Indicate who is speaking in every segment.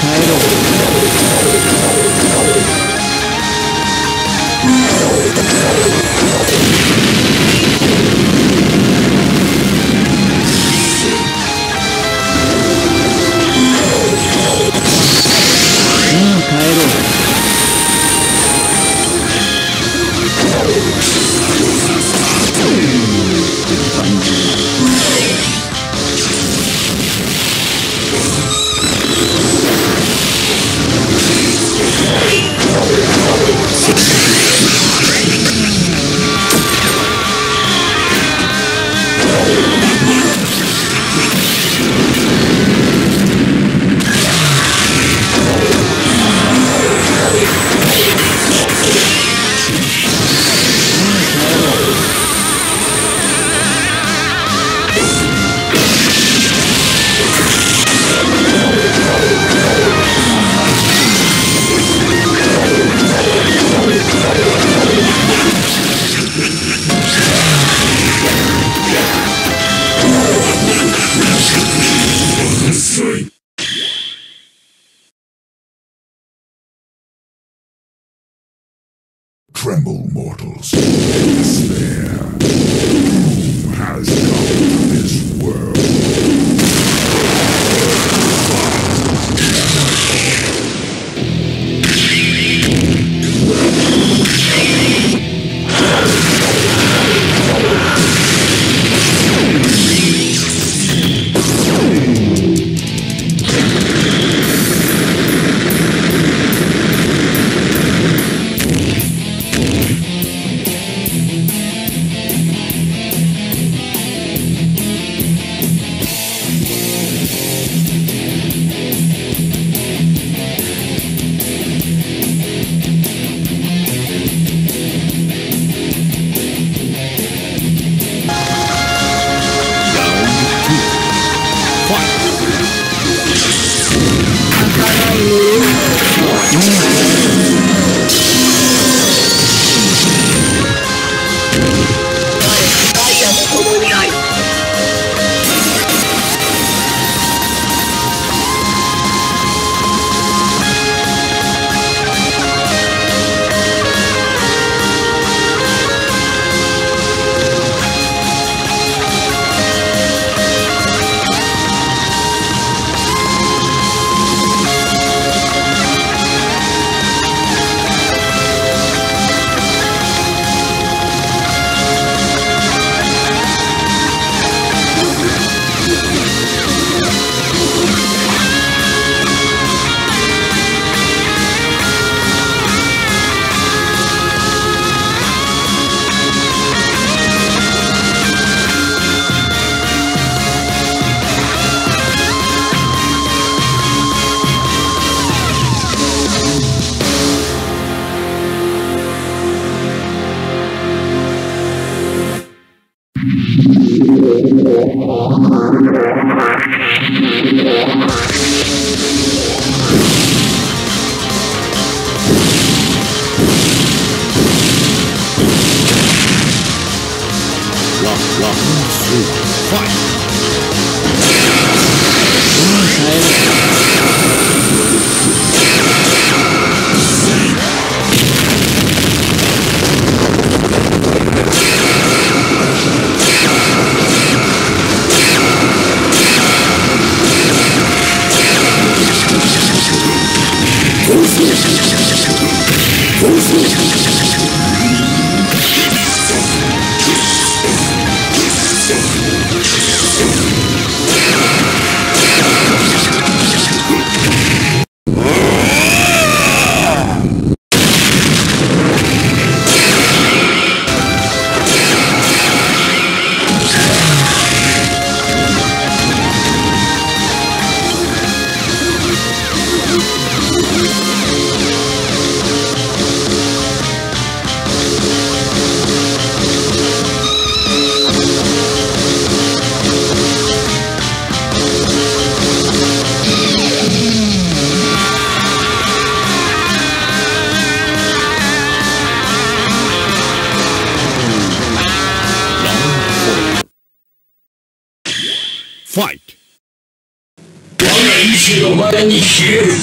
Speaker 1: 帰ろう Dados. Esfera.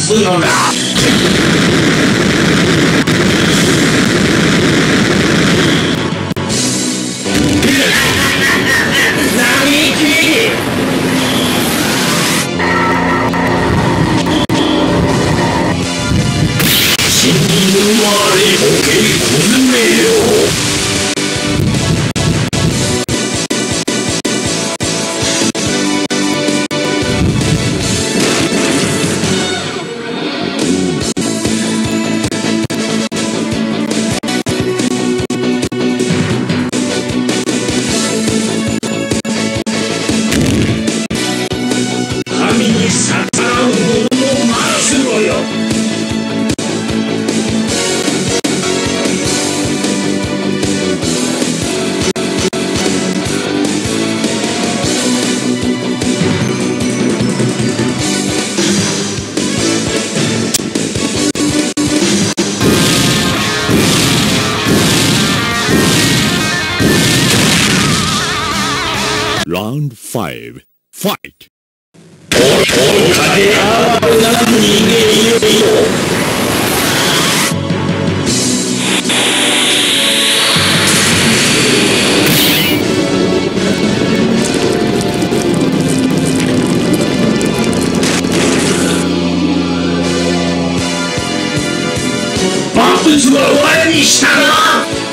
Speaker 2: すのだ何
Speaker 1: Round 5 Fight!
Speaker 2: Bakın şu lan!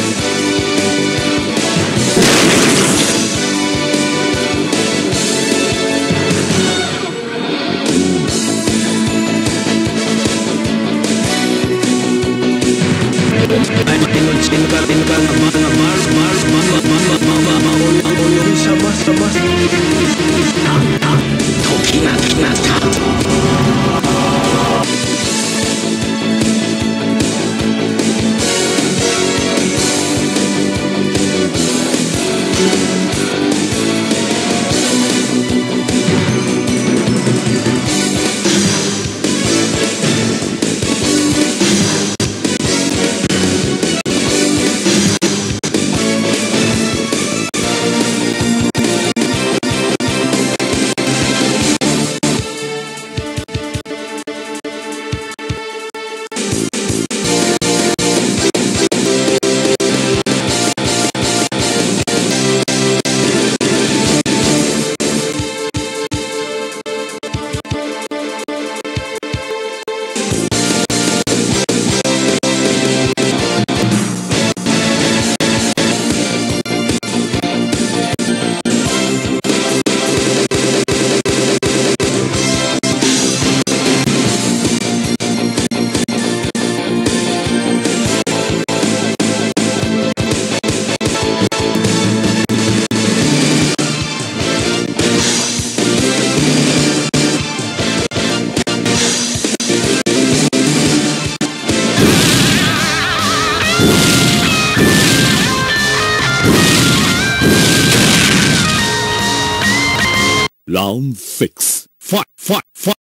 Speaker 1: Round six. Fight, fight, fight.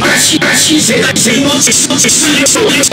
Speaker 2: 嵐嵐世代戦の実装実践そうです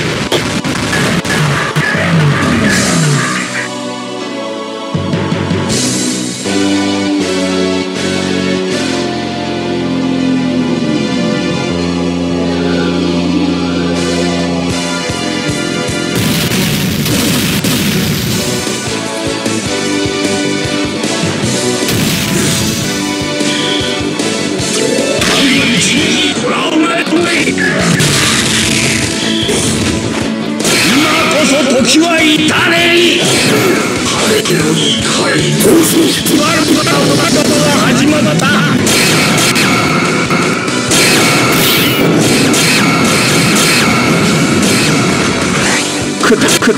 Speaker 2: くだく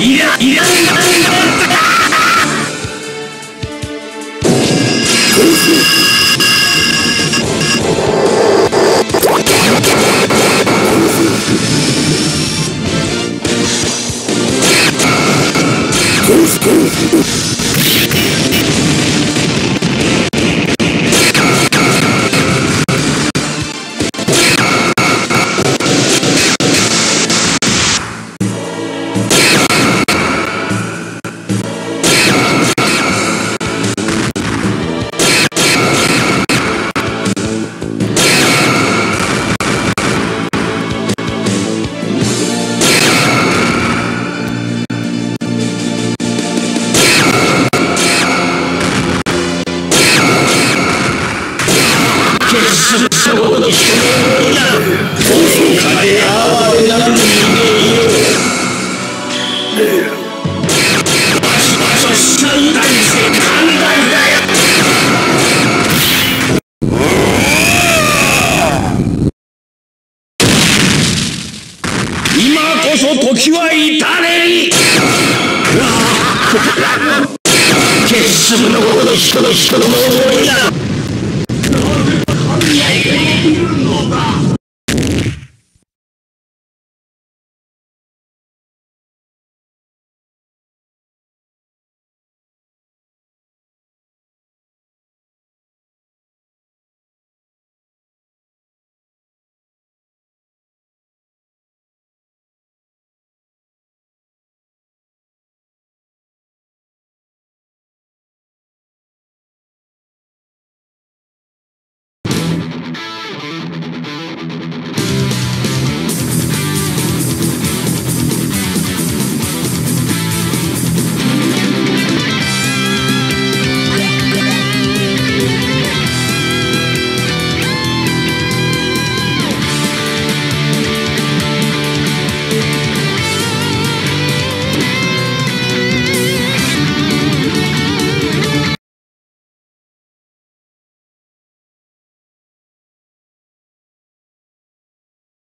Speaker 2: いい